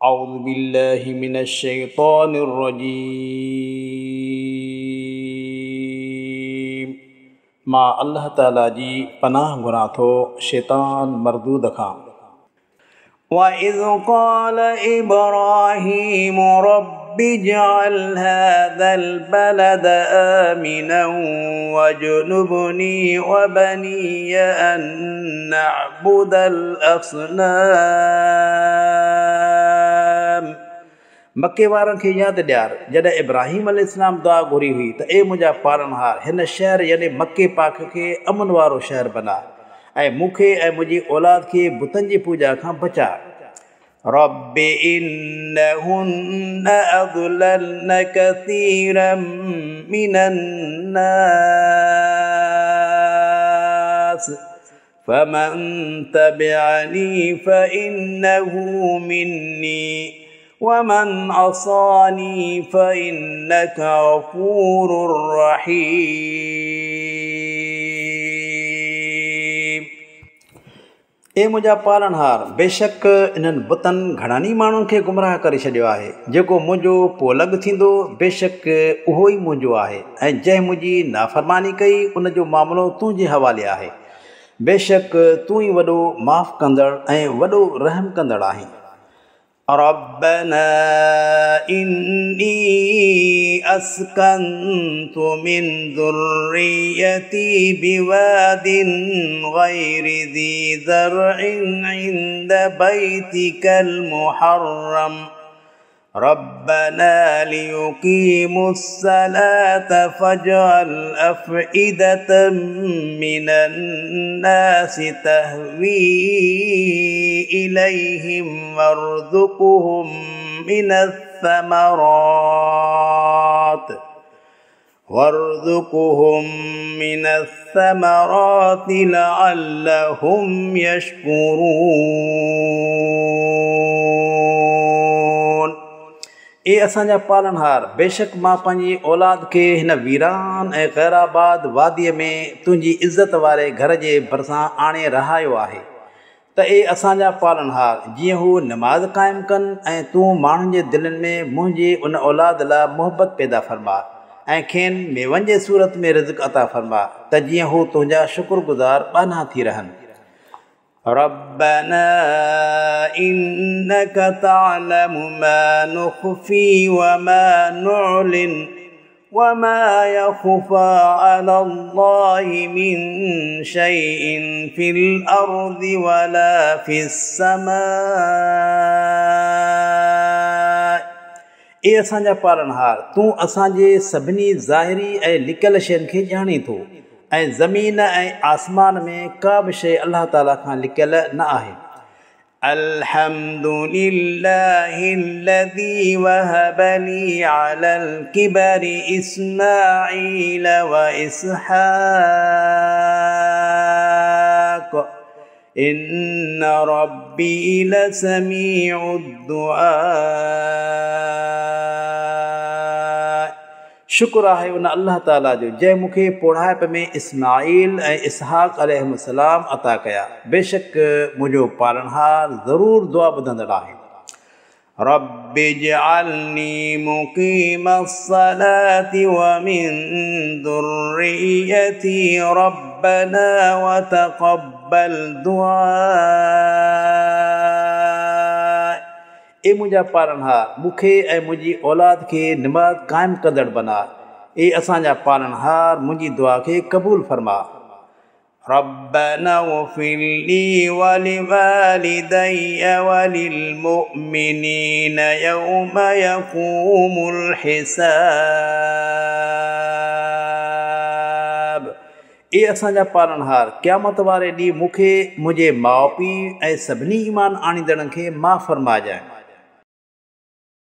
أعوذ بالله من الشيطان الرجيم मां अलाह ताला जी पनाह घुरां थो शैतान मरदूद खां وإذ قال إبراهيم رب اجعل هذا البلد آمنا واجنبني وبني أن نعبد الأصنام मके वारनि खे यादि ॾियार जॾहिं इब्राहिम अल इस्लाम दुआ घुरी हुई त ए मुंहिंजा पालनहार हिन शहर यानी मके पाक खे अमन वारो शहर बना ऐं मूंखे ऐं मुंहिंजी औलाद खे बुतनि जी पूॼा खां बचा رب إنهن أضللن كثيرا من الناس فمن تبعني فإنه مني ومن عصاني فإنك غفور رحيم ए मुंहिंजा पालनहार बेशक इन्हनि बुतनि घणनि ई माण्हुनि खे गुमराह करे छॾियो आहे जेको मुंहिंजो पोलग थींदो बेशक उहो ई मुंहिंजो आहे ऐं जंहिं मुंहिंजी नाफ़रमानी कई उनजो मामिलो तुंहिंजे हवाले आहे बेशक तूं ई वॾो माफ़ कंदड़ ऐं वॾो रहम कंदड़ आहीं ربنا إني أسكنت من ذريتي بواد غير ذي زرع عند بيتك المحرم ربنا ليقيموا الصلاة فاجعل أفئدة من الناس تهوي إليهم وارزقهم من الثمرات وارزقهم من الثمرات لعلهم يشكرون. ए असांजा पालनहार बेशक मां पंहिंजी औलाद खे हिन वीरान ऐं ग़ैराबाद वादीअ में तुंहिंजी इज़त वारे घर जे भरिसां आणे रहायो आहे त ए असांजा पालनहार जीअं हू नमाज़ क़ाइमु कनि ऐं तूं माण्हुनि जे दिलनि में मुंहिंजी उन औलाद लाइ मोहबत पैदा फरमा ऐं खेनि मेवनि जे सूरत में रिज़ अता फरमा त जीअं हू तुंहिंजा शुक्रगुज़ार बाना थी रहनि ربنا إنك تعلم ما نخفي وما نعلن وما يخفى على الله من شيء في الأرض ولا في السماء ए असांजा पालनहार तूं असांजे सभिनी ज़ाहिरी ऐं लिकियल शयुनि खे ॼाणी थो ऐं ज़मीन ऐं आसमान में का बि शइ अलाह ताला खां लिकियल न आहे الحمد لله الذي وهب لي على الكبر إسماعيل وإسحاق إن ربي لسميع الدعاء शुक्र आहे उन अलाह ताला जो जंहिं मूंखे पोढ़ाइप में इस्माइल ऐं इसहाक अलसलाम अता कया बेशक मुंहिंजो पालनहार ज़रूरु दुआ ॿुधंदड़ आहे رب اجعلني مقيم الصلاة ومن ذريتي ربنا وتقبل دعاء ए मुंहिंजा पालनहार मूंखे ऐं मुंहिंजी औलाद खे निमाज़ क़ाइमु कंदड़ बना ए असांजा पालनहार मुंहिंजी दुआ खे क़बूल फरमा ربنا اغفر لي ولوالدي وللمؤمنين يوم يقوم الحساب ए असांजा पालनहार क़यामत वारे ॾींहुं मूंखे मुंहिंजे माउ पीउ ऐं सभिनी ईमान आणींदड़नि खे माफ़ फरमाइजांइ